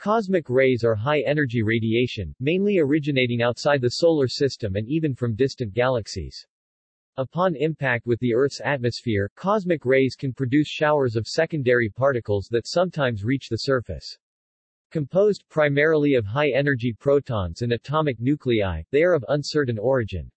Cosmic rays are high-energy radiation, mainly originating outside the solar system and even from distant galaxies. Upon impact with the Earth's atmosphere, cosmic rays can produce showers of secondary particles that sometimes reach the surface. Composed primarily of high-energy protons and atomic nuclei, they are of uncertain origin.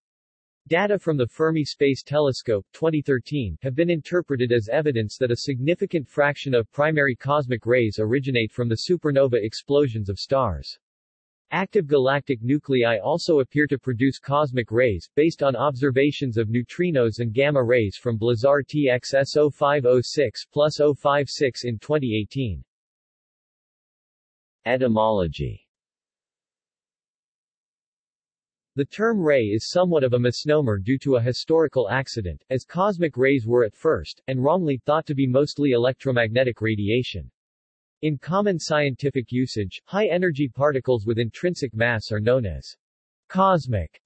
Data from the Fermi Space Telescope 2013 have been interpreted as evidence that a significant fraction of primary cosmic rays originate from the supernova explosions of stars. Active galactic nuclei also appear to produce cosmic rays, based on observations of neutrinos and gamma rays from Blazar TXS 0506 plus 056 in 2018. Etymology The term ray is somewhat of a misnomer due to a historical accident, as cosmic rays were at first, and wrongly thought to be mostly electromagnetic radiation. In common scientific usage, high-energy particles with intrinsic mass are known as cosmic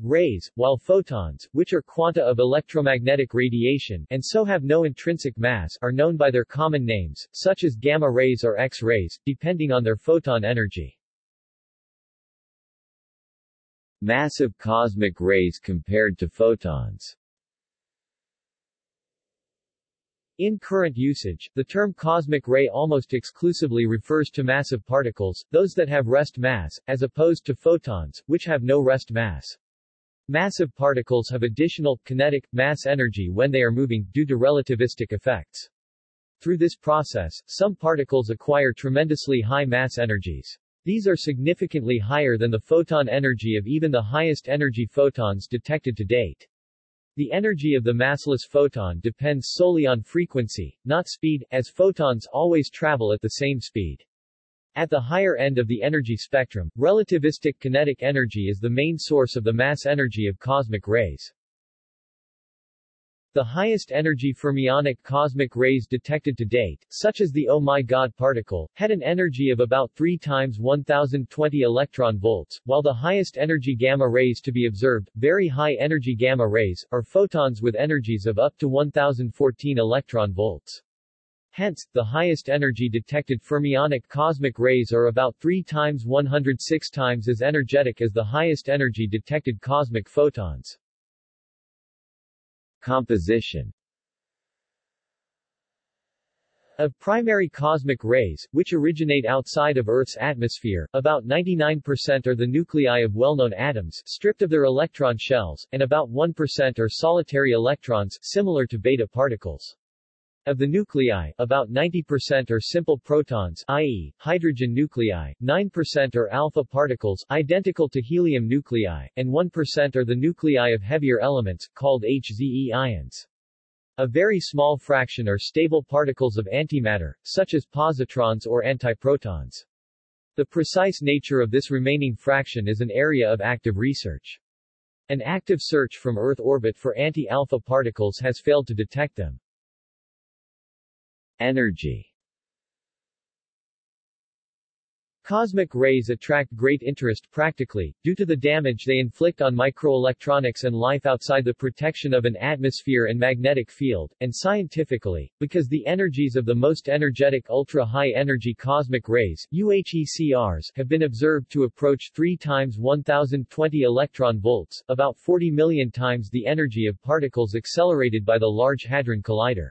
rays, while photons, which are quanta of electromagnetic radiation and so have no intrinsic mass, are known by their common names, such as gamma rays or X-rays, depending on their photon energy. Massive cosmic rays compared to photons In current usage, the term cosmic ray almost exclusively refers to massive particles, those that have rest mass, as opposed to photons, which have no rest mass. Massive particles have additional, kinetic, mass energy when they are moving, due to relativistic effects. Through this process, some particles acquire tremendously high mass energies. These are significantly higher than the photon energy of even the highest energy photons detected to date. The energy of the massless photon depends solely on frequency, not speed, as photons always travel at the same speed. At the higher end of the energy spectrum, relativistic kinetic energy is the main source of the mass energy of cosmic rays. The highest energy fermionic cosmic rays detected to date, such as the Oh My God particle, had an energy of about 3 times 1020 electron volts, while the highest energy gamma rays to be observed, very high energy gamma rays, are photons with energies of up to 1014 electron volts. Hence, the highest energy detected fermionic cosmic rays are about 3 times 106 times as energetic as the highest energy detected cosmic photons. Composition of primary cosmic rays, which originate outside of Earth's atmosphere, about 99% are the nuclei of well-known atoms, stripped of their electron shells, and about 1% are solitary electrons, similar to beta particles. Of the nuclei, about 90% are simple protons i.e., hydrogen nuclei, 9% are alpha particles identical to helium nuclei, and 1% are the nuclei of heavier elements, called HZE ions. A very small fraction are stable particles of antimatter, such as positrons or antiprotons. The precise nature of this remaining fraction is an area of active research. An active search from Earth orbit for anti-alpha particles has failed to detect them. Energy Cosmic rays attract great interest practically, due to the damage they inflict on microelectronics and life outside the protection of an atmosphere and magnetic field, and scientifically, because the energies of the most energetic ultra-high energy cosmic rays UHECRs, have been observed to approach 3 times 1020 electron volts, about 40 million times the energy of particles accelerated by the Large Hadron Collider.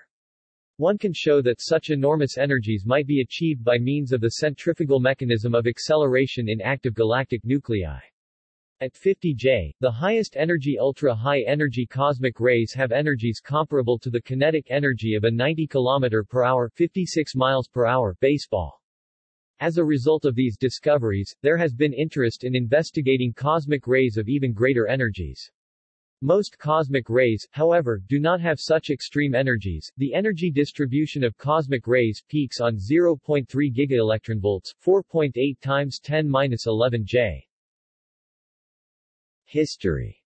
One can show that such enormous energies might be achieved by means of the centrifugal mechanism of acceleration in active galactic nuclei. At 50 J, the highest energy ultra-high energy cosmic rays have energies comparable to the kinetic energy of a 90 km per hour 56 miles per hour baseball. As a result of these discoveries, there has been interest in investigating cosmic rays of even greater energies. Most cosmic rays, however, do not have such extreme energies. The energy distribution of cosmic rays peaks on 0.3 gigaelectronvolts, 4.8 times 10^-11 J. History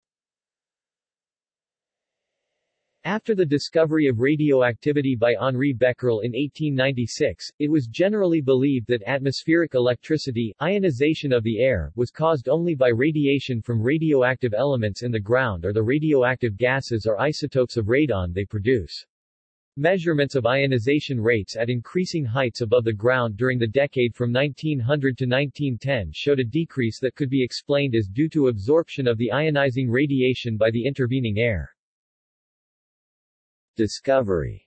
After the discovery of radioactivity by Henri Becquerel in 1896, it was generally believed that atmospheric electricity, ionization of the air, was caused only by radiation from radioactive elements in the ground or the radioactive gases or isotopes of radon they produce. Measurements of ionization rates at increasing heights above the ground during the decade from 1900 to 1910 showed a decrease that could be explained as due to absorption of the ionizing radiation by the intervening air. Discovery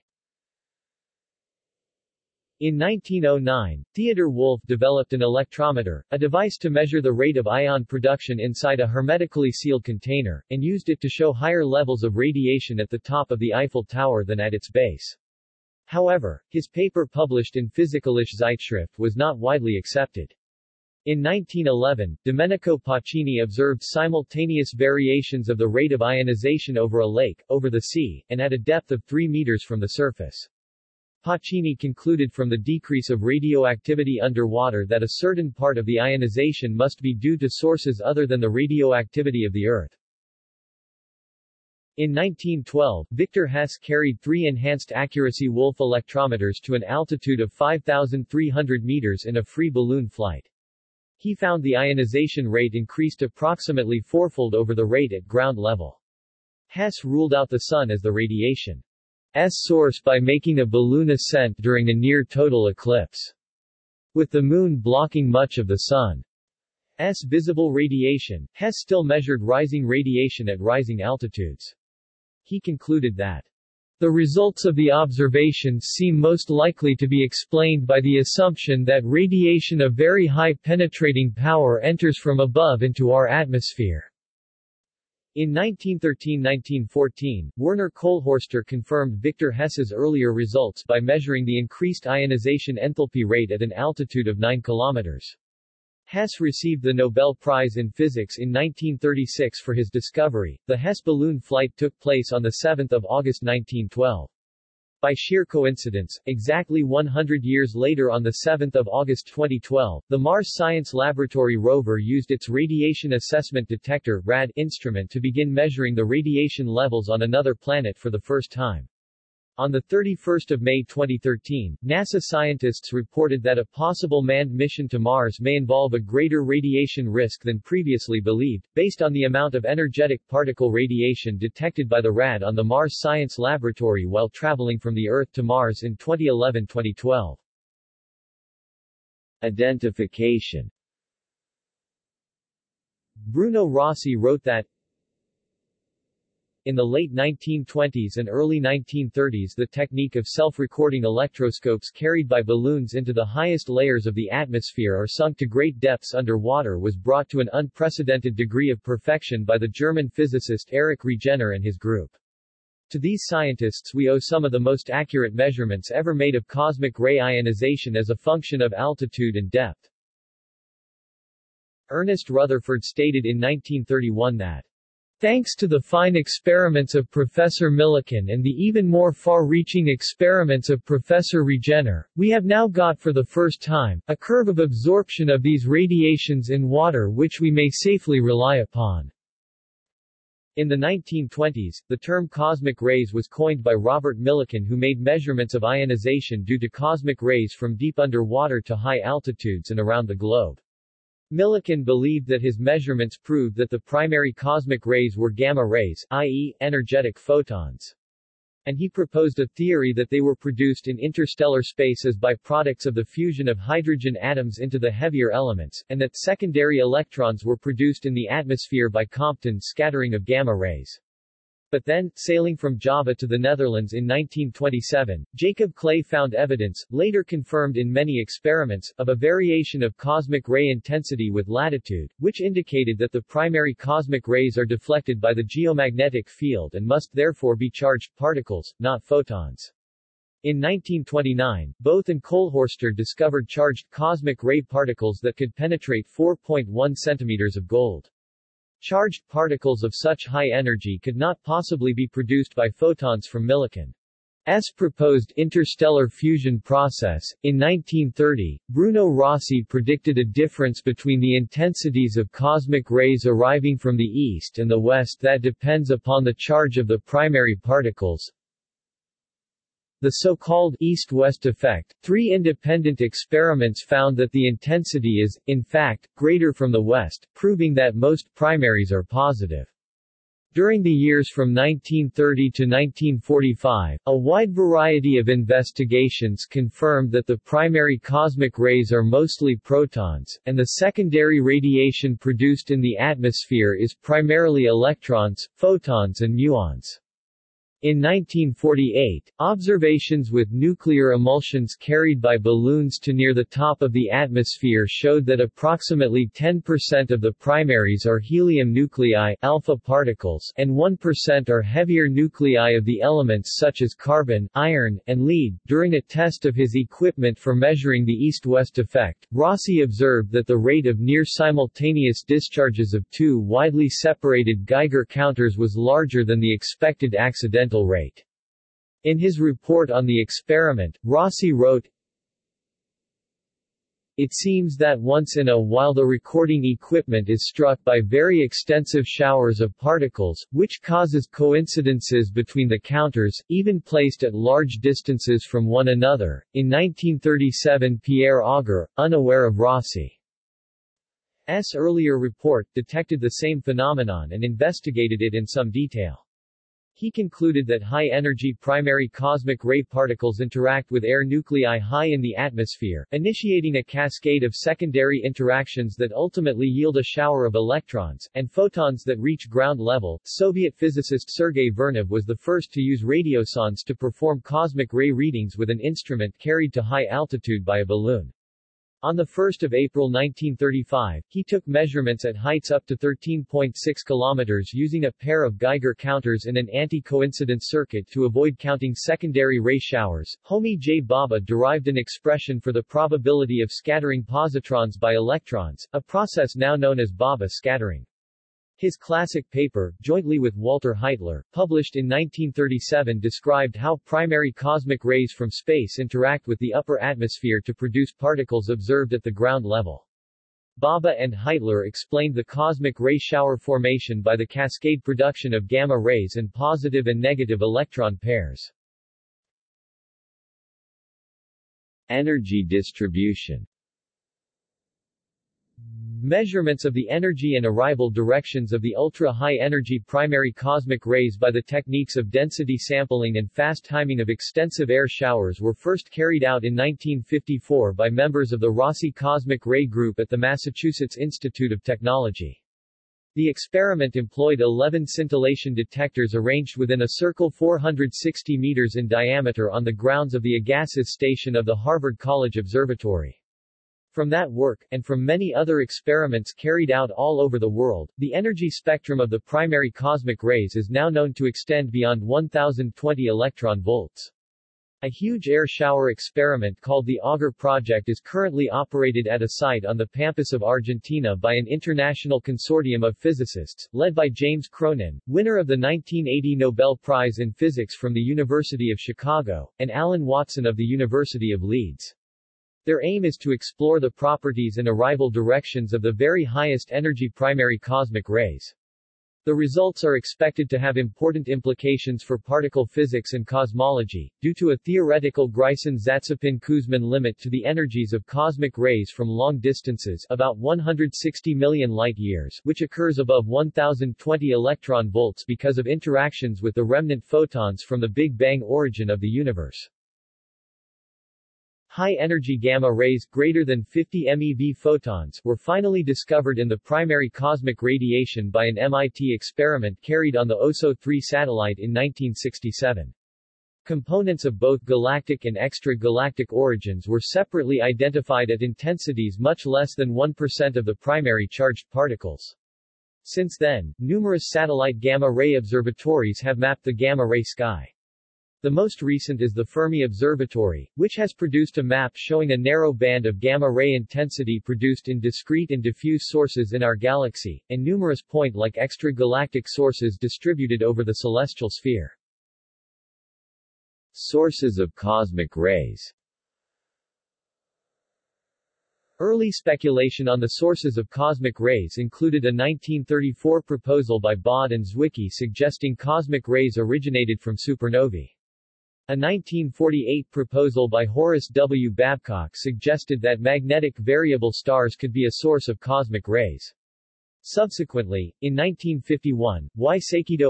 In 1909, Theodor Wulf developed an electrometer, a device to measure the rate of ion production inside a hermetically sealed container, and used it to show higher levels of radiation at the top of the Eiffel Tower than at its base. However, his paper published in Physikalische Zeitschrift was not widely accepted. In 1911, Domenico Pacini observed simultaneous variations of the rate of ionization over a lake, over the sea, and at a depth of 3 meters from the surface. Pacini concluded from the decrease of radioactivity underwater that a certain part of the ionization must be due to sources other than the radioactivity of the Earth. In 1912, Victor Hess carried three enhanced accuracy Wulf electrometers to an altitude of 5,300 meters in a free balloon flight. He found the ionization rate increased approximately fourfold over the rate at ground level. Hess ruled out the Sun as the radiation's source by making a balloon ascent during a near-total eclipse. With the Moon blocking much of the Sun's visible radiation, Hess still measured rising radiation at rising altitudes. He concluded that the results of the observations seem most likely to be explained by the assumption that radiation of very high penetrating power enters from above into our atmosphere. In 1913–1914, Werner Kolhörster confirmed Victor Hess's earlier results by measuring the increased ionization enthalpy rate at an altitude of 9 kilometers. Hess received the Nobel Prize in Physics in 1936 for his discovery. The Hess balloon flight took place on 7 August 1912. By sheer coincidence, exactly 100 years later on 7 August 2012, the Mars Science Laboratory rover used its Radiation Assessment Detector RAD instrument to begin measuring the radiation levels on another planet for the first time. On 31 May 2013, NASA scientists reported that a possible manned mission to Mars may involve a greater radiation risk than previously believed, based on the amount of energetic particle radiation detected by the RAD on the Mars Science Laboratory while traveling from the Earth to Mars in 2011-2012. Identification Bruno Rossi wrote that in the late 1920s and early 1930s the technique of self-recording electroscopes carried by balloons into the highest layers of the atmosphere or sunk to great depths under water was brought to an unprecedented degree of perfection by the German physicist Erich Regener and his group. To these scientists we owe some of the most accurate measurements ever made of cosmic ray ionization as a function of altitude and depth. Ernest Rutherford stated in 1931 that Thanks to the fine experiments of Professor Millikan and the even more far-reaching experiments of Professor Regener, we have now got for the first time, a curve of absorption of these radiations in water which we may safely rely upon. In the 1920s, the term cosmic rays was coined by Robert Millikan who made measurements of ionization due to cosmic rays from deep underwater to high altitudes and around the globe. Millikan believed that his measurements proved that the primary cosmic rays were gamma rays, i.e., energetic photons. And he proposed a theory that they were produced in interstellar space as byproducts of the fusion of hydrogen atoms into the heavier elements, and that secondary electrons were produced in the atmosphere by Compton scattering of gamma rays. But then, sailing from Java to the Netherlands in 1927, Jacob Clay found evidence, later confirmed in many experiments, of a variation of cosmic ray intensity with latitude, which indicated that the primary cosmic rays are deflected by the geomagnetic field and must therefore be charged particles, not photons. In 1929, Bothe and Kolhörster discovered charged cosmic ray particles that could penetrate 4.1 centimeters of gold. Charged particles of such high energy could not possibly be produced by photons from Millikan's proposed interstellar fusion process. In 1930, Bruno Rossi predicted a difference between the intensities of cosmic rays arriving from the east and the west that depends upon the charge of the primary particles, the so-called east-west effect, three independent experiments found that the intensity is, in fact, greater from the west, proving that most primaries are positive. During the years from 1930 to 1945, a wide variety of investigations confirmed that the primary cosmic rays are mostly protons, and the secondary radiation produced in the atmosphere is primarily electrons, photons and muons. In 1948, observations with nuclear emulsions carried by balloons to near the top of the atmosphere showed that approximately 10% of the primaries are helium nuclei alpha particles and 1% are heavier nuclei of the elements such as carbon, iron, and lead. During a test of his equipment for measuring the east-west effect, Rossi observed that the rate of near-simultaneous discharges of two widely separated Geiger counters was larger than the expected accidental rate. In his report on the experiment, Rossi wrote, it seems that once in a while the recording equipment is struck by very extensive showers of particles, which causes coincidences between the counters, even placed at large distances from one another. In 1937 Pierre Auger, unaware of Rossi's earlier report, detected the same phenomenon and investigated it in some detail. He concluded that high-energy primary cosmic ray particles interact with air nuclei high in the atmosphere, initiating a cascade of secondary interactions that ultimately yield a shower of electrons, and photons that reach ground level. Soviet physicist Sergei Vernov was the first to use radiosondes to perform cosmic ray readings with an instrument carried to high altitude by a balloon. On 1 April 1935, he took measurements at heights up to 13.6 km using a pair of Geiger counters in an anti-coincidence circuit to avoid counting secondary ray showers. Homi J. Bhabha derived an expression for the probability of scattering positrons by electrons, a process now known as Bhabha scattering. His classic paper, jointly with Walter Heitler, published in 1937 described how primary cosmic rays from space interact with the upper atmosphere to produce particles observed at the ground level. Bhabha and Heitler explained the cosmic ray shower formation by the cascade production of gamma rays and positive and negative electron pairs. Energy distribution Measurements of the energy and arrival directions of the ultra-high-energy primary cosmic rays by the techniques of density sampling and fast timing of extensive air showers were first carried out in 1954 by members of the Rossi Cosmic Ray Group at the Massachusetts Institute of Technology. The experiment employed 11 scintillation detectors arranged within a circle 460 meters in diameter on the grounds of the Agassiz station of the Harvard College Observatory. From that work, and from many other experiments carried out all over the world, the energy spectrum of the primary cosmic rays is now known to extend beyond 1020 electron volts. A huge air shower experiment called the Auger Project is currently operated at a site on the pampas of Argentina by an international consortium of physicists, led by James Cronin, winner of the 1980 Nobel Prize in Physics from the University of Chicago, and Alan Watson of the University of Leeds. Their aim is to explore the properties and arrival directions of the very highest energy primary cosmic rays. The results are expected to have important implications for particle physics and cosmology, due to a theoretical Greisen-Zatsepin-Kuzmin limit to the energies of cosmic rays from long distances about 160 million light-years which occurs above 1020 electron volts because of interactions with the remnant photons from the Big Bang origin of the universe. High-energy gamma rays greater than 50 MeV photons were finally discovered in the primary cosmic radiation by an MIT experiment carried on the OSO-3 satellite in 1967. Components of both galactic and extra-galactic origins were separately identified at intensities much less than 1% of the primary charged particles. Since then, numerous satellite gamma-ray observatories have mapped the gamma-ray sky. The most recent is the Fermi Observatory, which has produced a map showing a narrow band of gamma-ray intensity produced in discrete and diffuse sources in our galaxy, and numerous point-like extragalactic sources distributed over the celestial sphere. Sources of cosmic rays Early speculation on the sources of cosmic rays included a 1934 proposal by Baade and Zwicky suggesting cosmic rays originated from supernovae. A 1948 proposal by Horace W. Babcock suggested that magnetic variable stars could be a source of cosmic rays. Subsequently, in 1951, Y.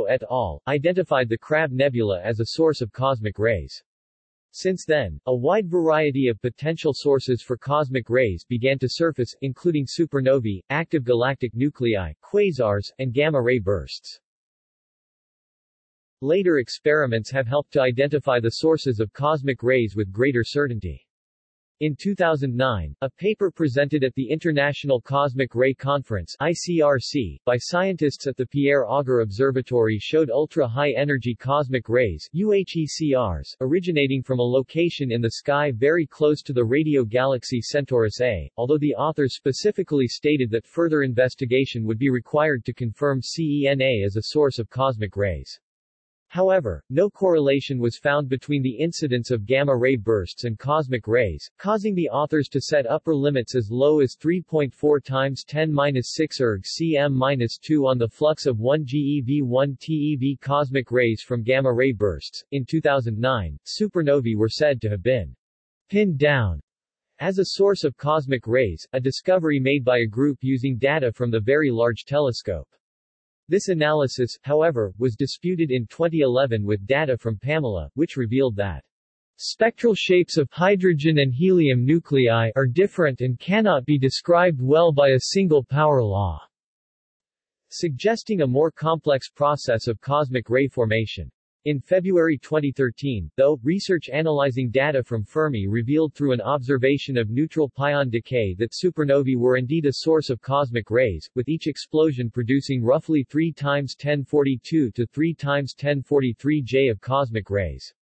Et al. identified the Crab Nebula as a source of cosmic rays. Since then, a wide variety of potential sources for cosmic rays began to surface, including supernovae, active galactic nuclei, quasars, and gamma-ray bursts. Later experiments have helped to identify the sources of cosmic rays with greater certainty. In 2009, a paper presented at the International Cosmic Ray Conference ICRC, by scientists at the Pierre Auger Observatory showed ultra-high-energy cosmic rays UHECRs, originating from a location in the sky very close to the radio galaxy Centaurus A, although the authors specifically stated that further investigation would be required to confirm Cen A as a source of cosmic rays. However, no correlation was found between the incidence of gamma-ray bursts and cosmic rays, causing the authors to set upper limits as low as 3.4 times 10-6 erg cm-2 on the flux of 1 GeV1 TeV cosmic rays from gamma-ray bursts. In 2009, supernovae were said to have been pinned down as a source of cosmic rays, a discovery made by a group using data from the Very Large Telescope. This analysis, however, was disputed in 2011 with data from PAMELA, which revealed that spectral shapes of hydrogen and helium nuclei are different and cannot be described well by a single power law, suggesting a more complex process of cosmic ray formation. In February 2013, though, research analyzing data from Fermi revealed through an observation of neutral pion decay that supernovae were indeed a source of cosmic rays, with each explosion producing roughly 3 times 1042 to 3 times 1043 J of cosmic rays.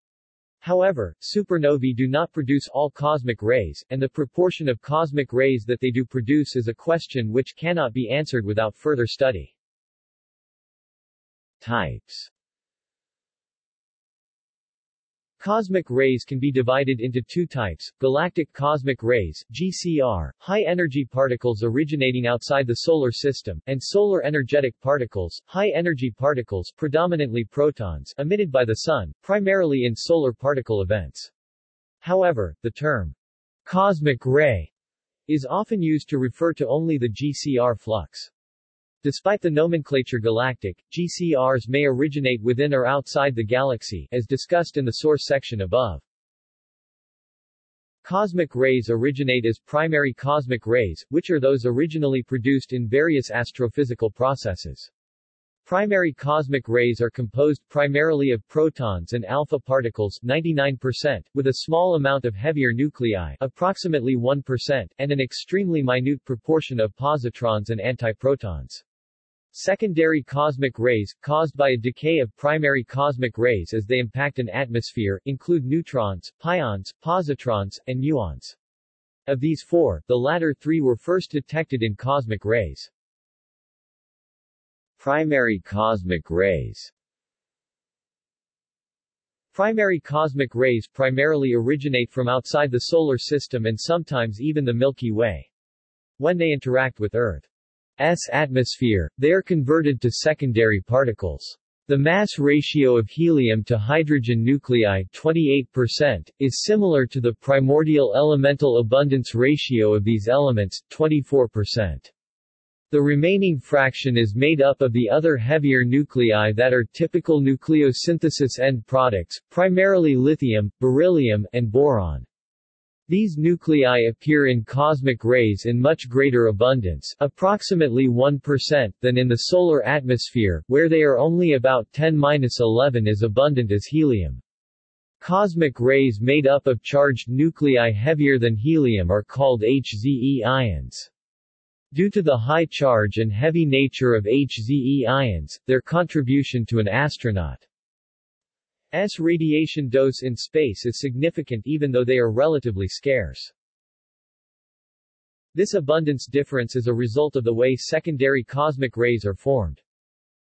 However, supernovae do not produce all cosmic rays, and the proportion of cosmic rays that they do produce is a question which cannot be answered without further study. Types Cosmic rays can be divided into two types, galactic cosmic rays GCR, high-energy particles originating outside the Solar System, and solar energetic particles, high-energy particles predominantly protons emitted by the Sun, primarily in solar particle events. However, the term cosmic ray is often used to refer to only the GCR flux. Despite the nomenclature galactic, GCRs may originate within or outside the galaxy, as discussed in the source section above. Cosmic rays originate as primary cosmic rays, which are those originally produced in various astrophysical processes. Primary cosmic rays are composed primarily of protons and alpha particles 99%, with a small amount of heavier nuclei approximately 1%, and an extremely minute proportion of positrons and antiprotons. Secondary cosmic rays, caused by a decay of primary cosmic rays as they impact an atmosphere, include neutrons, pions, positrons, and muons. Of these four, the latter three were first detected in cosmic rays. Primary cosmic rays Primary cosmic rays primarily originate from outside the Solar System and sometimes even the Milky Way. When they interact with Earth, atmosphere, they are converted to secondary particles. The mass ratio of helium to hydrogen nuclei 28% is similar to the primordial elemental abundance ratio of these elements, 24%. The remaining fraction is made up of the other heavier nuclei that are typical nucleosynthesis end products, primarily lithium, beryllium, and boron. These nuclei appear in cosmic rays in much greater abundance approximately 1% than in the solar atmosphere, where they are only about 10-11 as abundant as helium. Cosmic rays made up of charged nuclei heavier than helium are called HZE ions. Due to the high charge and heavy nature of HZE ions, their contribution to an astronaut S radiation dose in space is significant even though they are relatively scarce. This abundance difference is a result of the way secondary cosmic rays are formed.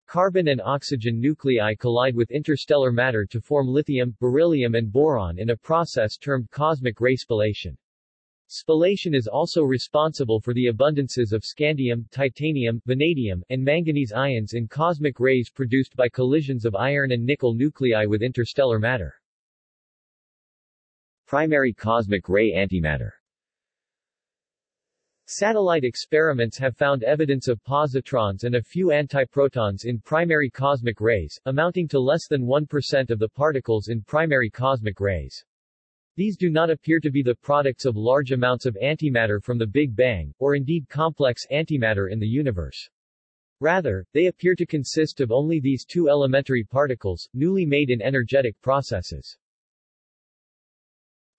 Carbon and oxygen nuclei collide with interstellar matter to form lithium, beryllium and boron in a process termed cosmic ray spallation. Spallation is also responsible for the abundances of scandium, titanium, vanadium, and manganese ions in cosmic rays produced by collisions of iron and nickel nuclei with interstellar matter. Primary cosmic ray antimatter Satellite experiments have found evidence of positrons and a few antiprotons in primary cosmic rays, amounting to less than 1% of the particles in primary cosmic rays. These do not appear to be the products of large amounts of antimatter from the Big Bang, or indeed complex antimatter in the universe. Rather, they appear to consist of only these two elementary particles, newly made in energetic processes.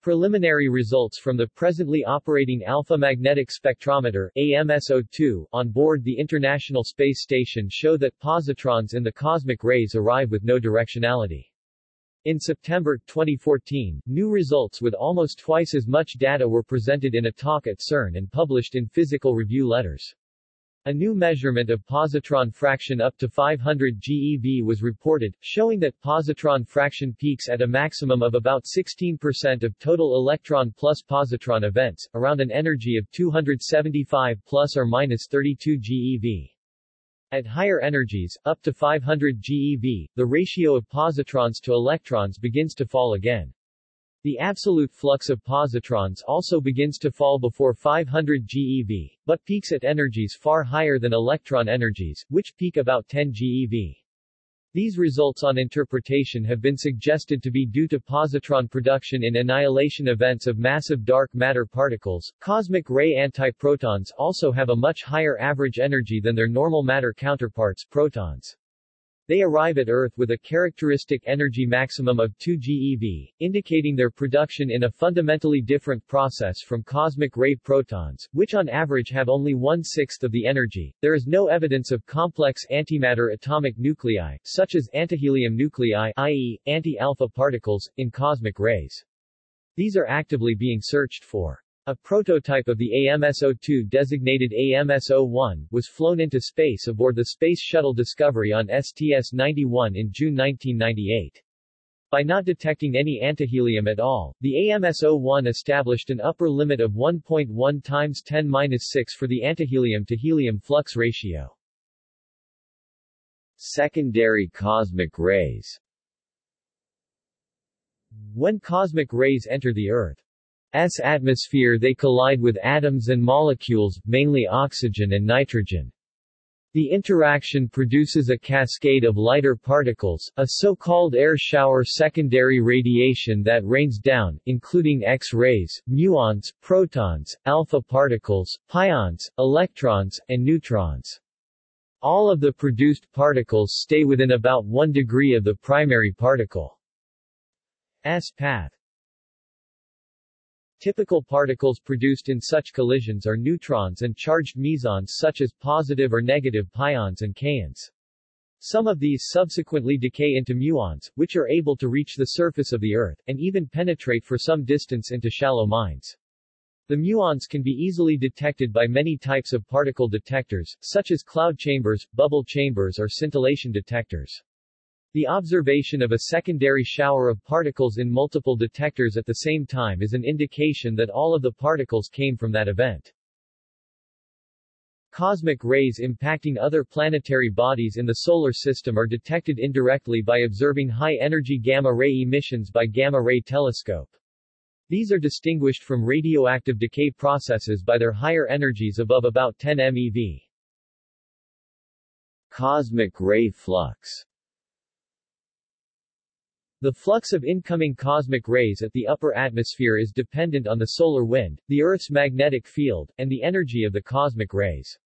Preliminary results from the presently operating Alpha Magnetic Spectrometer AMS-02 on board the International Space Station show that positrons in the cosmic rays arrive with no directionality. In September 2014, new results with almost twice as much data were presented in a talk at CERN and published in Physical Review Letters. A new measurement of positron fraction up to 500 GeV was reported, showing that positron fraction peaks at a maximum of about 16% of total electron plus positron events, around an energy of 275 plus or minus 32 GeV. At higher energies, up to 500 GeV, the ratio of positrons to electrons begins to fall again. The absolute flux of positrons also begins to fall before 500 GeV, but peaks at energies far higher than electron energies, which peak about 10 GeV. These results on interpretation have been suggested to be due to positron production in annihilation events of massive dark matter particles. Cosmic ray antiprotons also have a much higher average energy than their normal matter counterparts, protons. They arrive at Earth with a characteristic energy maximum of 2 GeV, indicating their production in a fundamentally different process from cosmic ray protons, which on average have only one-sixth of the energy. There is no evidence of complex antimatter atomic nuclei, such as antihelium nuclei, i.e., anti-alpha particles, in cosmic rays. These are actively being searched for. A prototype of the AMS-02 designated AMS-01 was flown into space aboard the Space Shuttle Discovery on STS-91 in June 1998. By not detecting any antihelium at all, the AMS-01 established an upper limit of 1.1 times 10-6 for the antihelium to helium flux ratio. Secondary cosmic rays When cosmic rays enter the Earth, atmosphere they collide with atoms and molecules, mainly oxygen and nitrogen. The interaction produces a cascade of lighter particles, a so-called air shower secondary radiation that rains down, including X-rays, muons, protons, alpha particles, pions, electrons, and neutrons. All of the produced particles stay within about 1 degree of the primary particle. Path. Typical particles produced in such collisions are neutrons and charged mesons such as positive or negative pions and kaons. Some of these subsequently decay into muons, which are able to reach the surface of the Earth, and even penetrate for some distance into shallow mines. The muons can be easily detected by many types of particle detectors, such as cloud chambers, bubble chambers or scintillation detectors. The observation of a secondary shower of particles in multiple detectors at the same time is an indication that all of the particles came from that event. Cosmic rays impacting other planetary bodies in the Solar System are detected indirectly by observing high-energy gamma-ray emissions by gamma-ray telescope. These are distinguished from radioactive decay processes by their higher energies above about 10 MeV. Cosmic ray flux the flux of incoming cosmic rays at the upper atmosphere is dependent on the solar wind, the Earth's magnetic field, and the energy of the cosmic rays.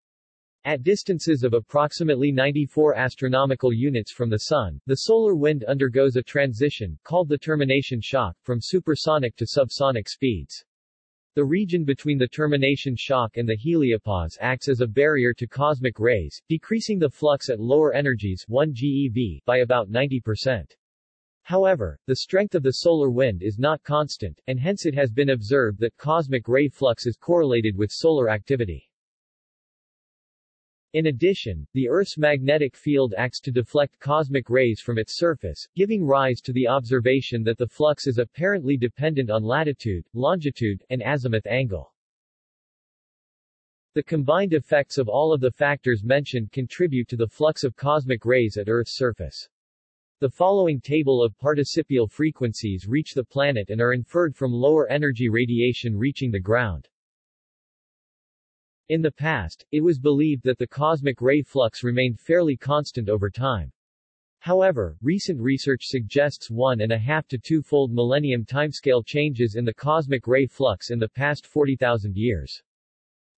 At distances of approximately 94 astronomical units from the Sun, the solar wind undergoes a transition, called the termination shock, from supersonic to subsonic speeds. The region between the termination shock and the heliopause acts as a barrier to cosmic rays, decreasing the flux at lower energies 1 GeV by about 90%. However, the strength of the solar wind is not constant, and hence it has been observed that cosmic ray flux is correlated with solar activity. In addition, the Earth's magnetic field acts to deflect cosmic rays from its surface, giving rise to the observation that the flux is apparently dependent on latitude, longitude, and azimuth angle. The combined effects of all of the factors mentioned contribute to the flux of cosmic rays at Earth's surface. The following table of participial frequencies reach the planet and are inferred from lower energy radiation reaching the ground. In the past, it was believed that the cosmic ray flux remained fairly constant over time. However, recent research suggests one and a half to two-fold millennium timescale changes in the cosmic ray flux in the past 40,000 years.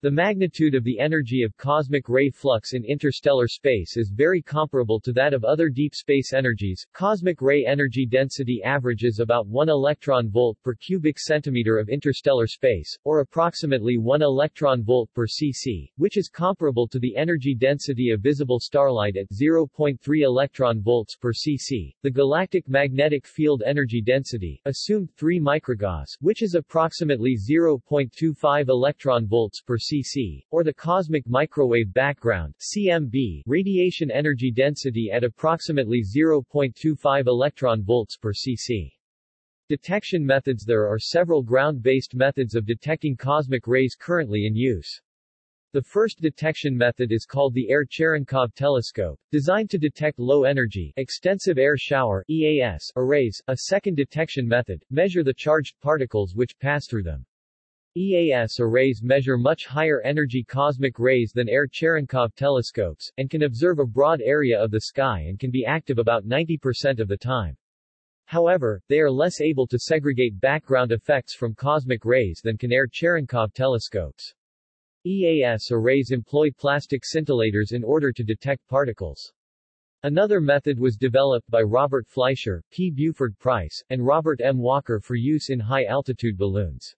The magnitude of the energy of cosmic ray flux in interstellar space is very comparable to that of other deep space energies. Cosmic ray energy density averages about 1 electron volt per cubic centimeter of interstellar space, or approximately 1 electron volt per cc, which is comparable to the energy density of visible starlight at 0.3 electron volts per cc. The galactic magnetic field energy density, assumed 3 microgauss, which is approximately 0.25 electron volts per cc, or the cosmic microwave background CMB, radiation energy density at approximately 0.25 electron volts per cc. Detection methods There are several ground-based methods of detecting cosmic rays currently in use. The first detection method is called the Air Cherenkov telescope, designed to detect low-energy, extensive air shower EAS arrays. A second detection method, measure the charged particles which pass through them. EAS arrays measure much higher energy cosmic rays than Air Cherenkov telescopes, and can observe a broad area of the sky and can be active about 90% of the time. However, they are less able to segregate background effects from cosmic rays than can Air Cherenkov telescopes. EAS arrays employ plastic scintillators in order to detect particles. Another method was developed by Robert Fleischer, P. Buford Price, and Robert M. Walker for use in high-altitude balloons.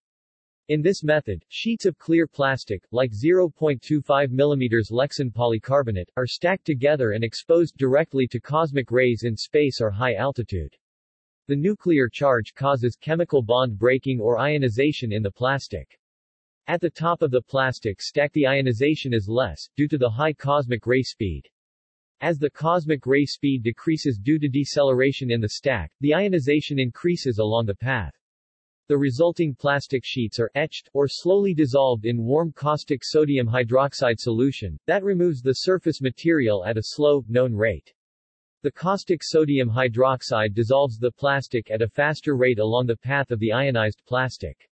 In this method, sheets of clear plastic, like 0.25 mm Lexan polycarbonate, are stacked together and exposed directly to cosmic rays in space or high altitude. The nuclear charge causes chemical bond breaking or ionization in the plastic. At the top of the plastic stack the ionization is less, due to the high cosmic ray speed. As the cosmic ray speed decreases due to deceleration in the stack, the ionization increases along the path. The resulting plastic sheets are etched, or slowly dissolved in warm caustic sodium hydroxide solution, that removes the surface material at a slow, known rate. The caustic sodium hydroxide dissolves the plastic at a faster rate along the path of the ionized plastic.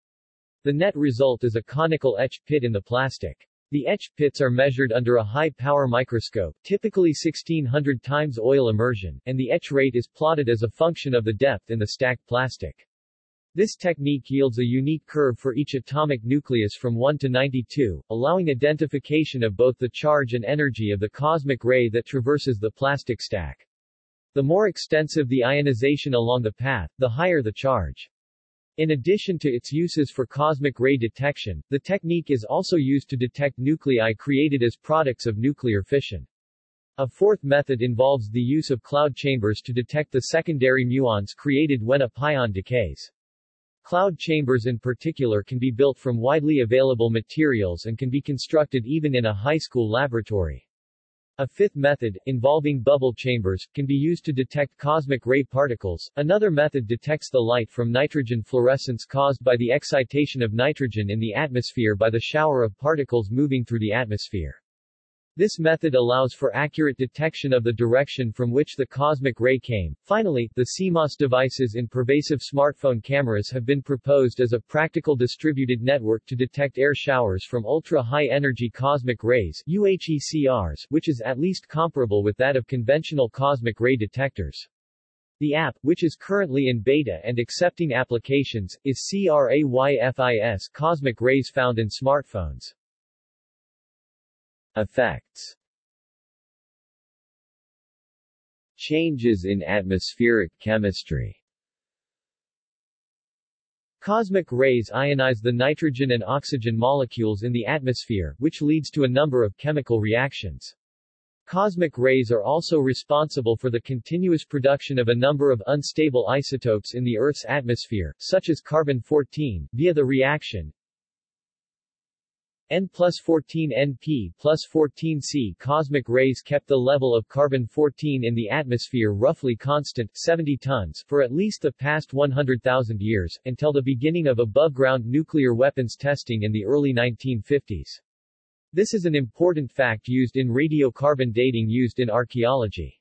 The net result is a conical etch pit in the plastic. The etch pits are measured under a high-power microscope, typically 1600 times oil immersion, and the etch rate is plotted as a function of the depth in the stacked plastic. This technique yields a unique curve for each atomic nucleus from 1 to 92, allowing identification of both the charge and energy of the cosmic ray that traverses the plastic stack. The more extensive the ionization along the path, the higher the charge. In addition to its uses for cosmic ray detection, the technique is also used to detect nuclei created as products of nuclear fission. A fourth method involves the use of cloud chambers to detect the secondary muons created when a pion decays. Cloud chambers in particular can be built from widely available materials and can be constructed even in a high school laboratory. A fifth method, involving bubble chambers, can be used to detect cosmic ray particles. Another method detects the light from nitrogen fluorescence caused by the excitation of nitrogen in the atmosphere by the shower of particles moving through the atmosphere. This method allows for accurate detection of the direction from which the cosmic ray came. Finally, the CMOS devices in pervasive smartphone cameras have been proposed as a practical distributed network to detect air showers from ultra-high-energy cosmic rays UHECRs, which is at least comparable with that of conventional cosmic ray detectors. The app, which is currently in beta and accepting applications, is CRAYFIS cosmic rays found in smartphones. Effects Changes in atmospheric chemistry Cosmic rays ionize the nitrogen and oxygen molecules in the atmosphere, which leads to a number of chemical reactions. Cosmic rays are also responsible for the continuous production of a number of unstable isotopes in the Earth's atmosphere, such as carbon-14, via the reaction N plus 14 NP plus 14 C cosmic rays kept the level of carbon-14 in the atmosphere roughly constant 70 tons for at least the past 100,000 years, until the beginning of above-ground nuclear weapons testing in the early 1950s. This is an important fact used in radiocarbon dating used in archaeology.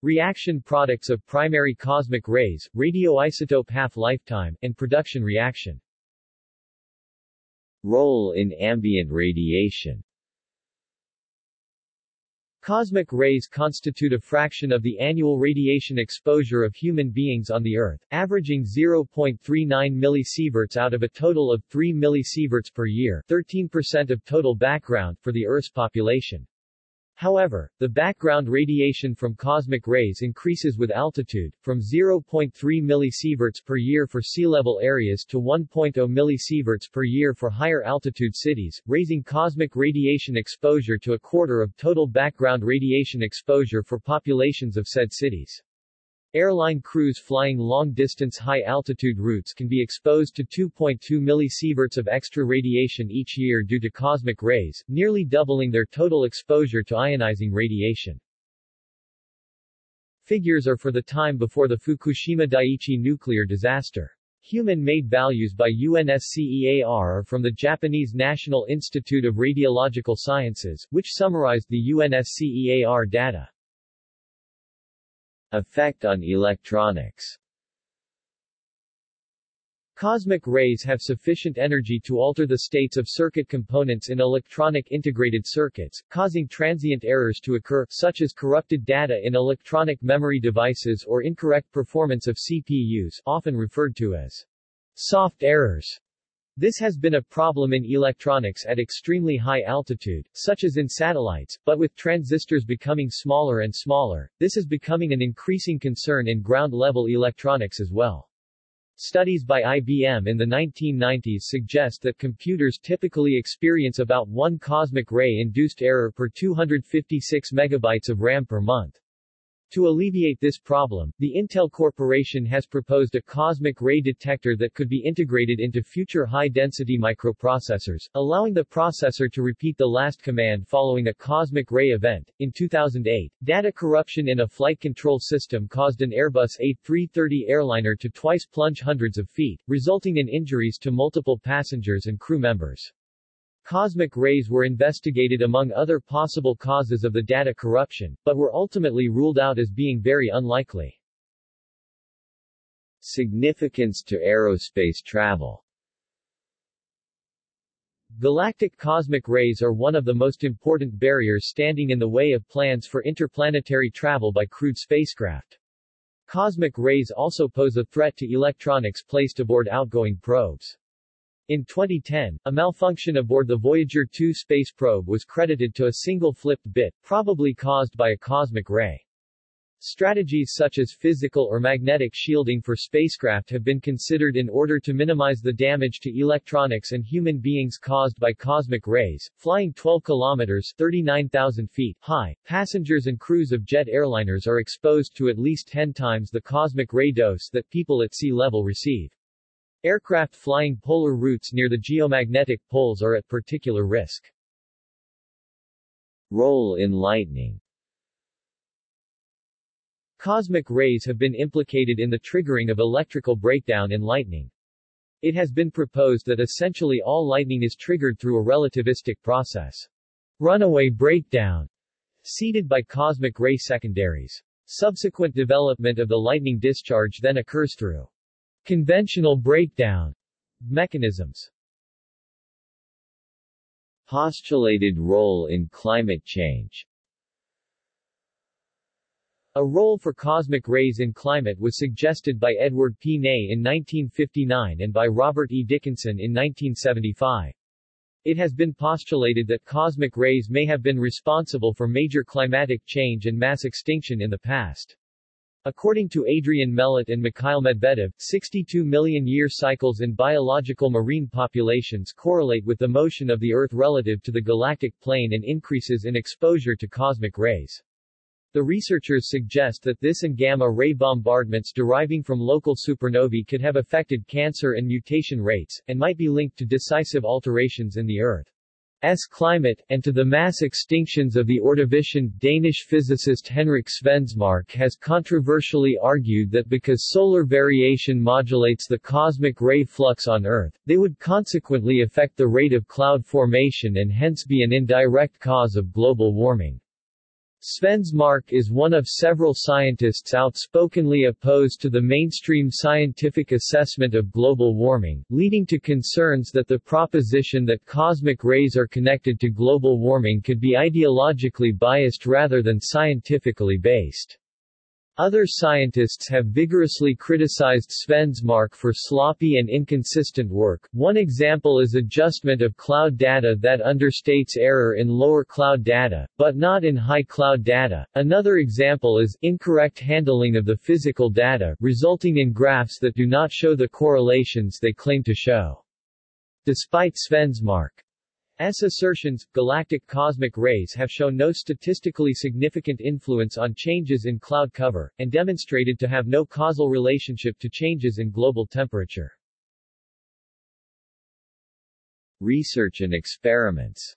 Reaction products of primary cosmic rays, radioisotope half-lifetime, and production reaction Role in ambient radiation Cosmic rays constitute a fraction of the annual radiation exposure of human beings on the Earth, averaging 0.39 millisieverts out of a total of 3 millisieverts per year 13% of total background for the Earth's population. However, the background radiation from cosmic rays increases with altitude, from 0.3 millisieverts per year for sea-level areas to 1.0 millisieverts per year for higher altitude cities, raising cosmic radiation exposure to a quarter of total background radiation exposure for populations of said cities. Airline crews flying long-distance high-altitude routes can be exposed to 2.2 millisieverts of extra radiation each year due to cosmic rays, nearly doubling their total exposure to ionizing radiation. Figures are for the time before the Fukushima Daiichi nuclear disaster. Human-made values by UNSCEAR are from the Japanese National Institute of Radiological Sciences, which summarized the UNSCEAR data. Effect on electronics Cosmic rays have sufficient energy to alter the states of circuit components in electronic integrated circuits, causing transient errors to occur, such as corrupted data in electronic memory devices or incorrect performance of CPUs, often referred to as soft errors. This has been a problem in electronics at extremely high altitude, such as in satellites, but with transistors becoming smaller and smaller, this is becoming an increasing concern in ground-level electronics as well. Studies by IBM in the 1990s suggest that computers typically experience about one cosmic ray-induced error per 256 megabytes of RAM per month. To alleviate this problem, the Intel Corporation has proposed a cosmic ray detector that could be integrated into future high-density microprocessors, allowing the processor to repeat the last command following a cosmic ray event. In 2008, data corruption in a flight control system caused an Airbus A330 airliner to twice plunge hundreds of feet, resulting in injuries to multiple passengers and crew members. Cosmic rays were investigated among other possible causes of the data corruption, but were ultimately ruled out as being very unlikely. Significance to aerospace travel Galactic cosmic rays are one of the most important barriers standing in the way of plans for interplanetary travel by crewed spacecraft. Cosmic rays also pose a threat to electronics placed aboard outgoing probes. In 2010, a malfunction aboard the Voyager 2 space probe was credited to a single flipped bit, probably caused by a cosmic ray. Strategies such as physical or magnetic shielding for spacecraft have been considered in order to minimize the damage to electronics and human beings caused by cosmic rays. Flying 12 kilometers 39,000 feet high, passengers and crews of jet airliners are exposed to at least 10 times the cosmic ray dose that people at sea level receive. Aircraft flying polar routes near the geomagnetic poles are at particular risk. Role in lightning Cosmic rays have been implicated in the triggering of electrical breakdown in lightning. It has been proposed that essentially all lightning is triggered through a relativistic process. Runaway breakdown, seeded by cosmic ray secondaries. Subsequent development of the lightning discharge then occurs through Conventional breakdown mechanisms Postulated role in climate change A role for cosmic rays in climate was suggested by Edward P. Ney in 1959 and by Robert E. Dickinson in 1975. It has been postulated that cosmic rays may have been responsible for major climatic change and mass extinction in the past. According to Adrian Melott and Mikhail Medvedev, 62 million year cycles in biological marine populations correlate with the motion of the Earth relative to the galactic plane and increases in exposure to cosmic rays. The researchers suggest that this and gamma-ray bombardments deriving from local supernovae could have affected cancer and mutation rates, and might be linked to decisive alterations in the Earth. S climate, and to the mass extinctions of the Ordovician, Danish physicist Henrik Svensmark has controversially argued that because solar variation modulates the cosmic ray flux on Earth, they would consequently affect the rate of cloud formation and hence be an indirect cause of global warming. Svensmark is one of several scientists outspokenly opposed to the mainstream scientific assessment of global warming, leading to concerns that the proposition that cosmic rays are connected to global warming could be ideologically biased rather than scientifically based. Other scientists have vigorously criticized Svensmark for sloppy and inconsistent work. One example is adjustment of cloud data that understates error in lower cloud data, but not in high cloud data. Another example is incorrect handling of the physical data, resulting in graphs that do not show the correlations they claim to show. Despite Svensmark S assertions, galactic cosmic rays have shown no statistically significant influence on changes in cloud cover, and demonstrated to have no causal relationship to changes in global temperature. Research and experiments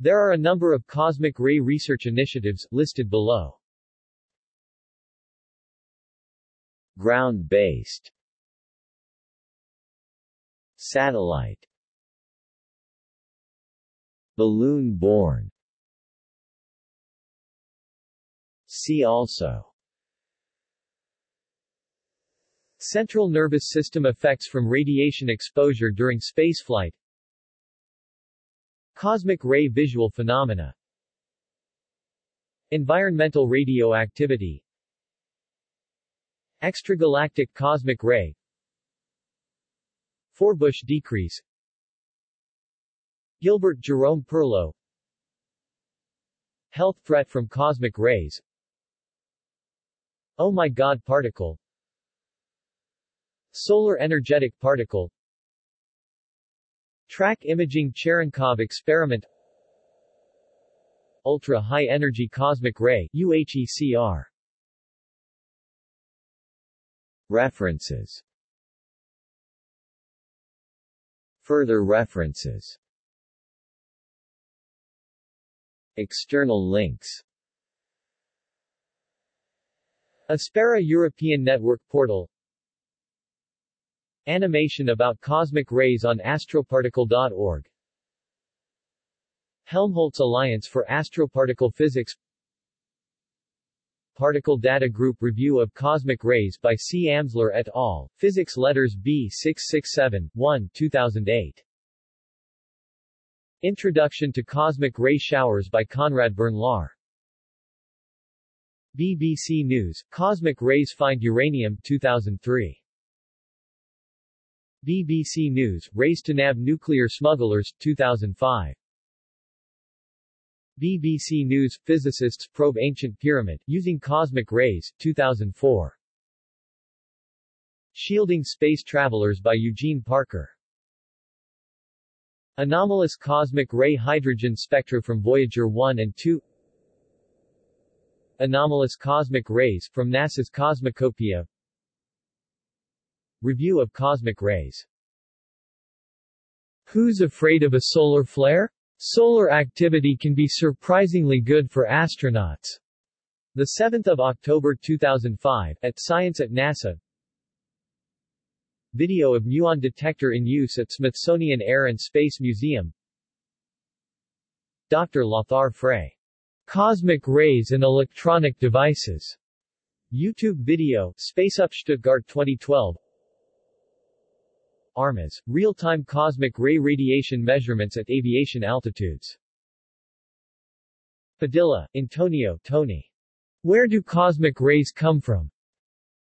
There are a number of cosmic ray research initiatives, listed below. Ground-based Satellite. Balloon-borne See also. Central nervous system effects from radiation exposure during spaceflight. Cosmic ray visual phenomena. Environmental radioactivity. Extragalactic cosmic ray Forbush decrease. Gilbert Jerome Perlow. Health threat from cosmic rays. Oh my God particle. Solar energetic particle. Track imaging Cherenkov experiment. Ultra high energy cosmic ray UHECR References Further references. External links. Aspera European Network Portal. Animation about cosmic rays on astroparticle.org Helmholtz Alliance for Astroparticle Physics Particle Data Group Review of Cosmic Rays by C. Amsler et al., Physics Letters B 667, 1 2008. Introduction to Cosmic Ray Showers by Konrad Bernlöhr. BBC News, Cosmic Rays Find Uranium 2003. BBC News, Rays to Nab Nuclear Smugglers 2005. BBC News, Physicists Probe Ancient Pyramid, Using Cosmic Rays, 2004. Shielding Space Travelers by Eugene Parker. Anomalous Cosmic Ray Hydrogen Spectra from Voyager 1 and 2 Anomalous Cosmic Rays, from NASA's Cosmicopia Review of Cosmic Rays Who's afraid of a solar flare? Solar activity can be surprisingly good for astronauts. 7 October 2005, at Science at NASA Video of muon detector in use at Smithsonian Air and Space Museum Dr. Lothar Frey. Cosmic Rays and Electronic Devices. YouTube video, SpaceUp Stuttgart 2012 ARMAS, real-time cosmic ray radiation measurements at aviation altitudes. Padilla, Antonio, Tony. Where do cosmic rays come from?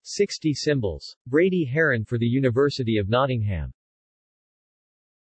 60 symbols. Brady Haran for the University of Nottingham.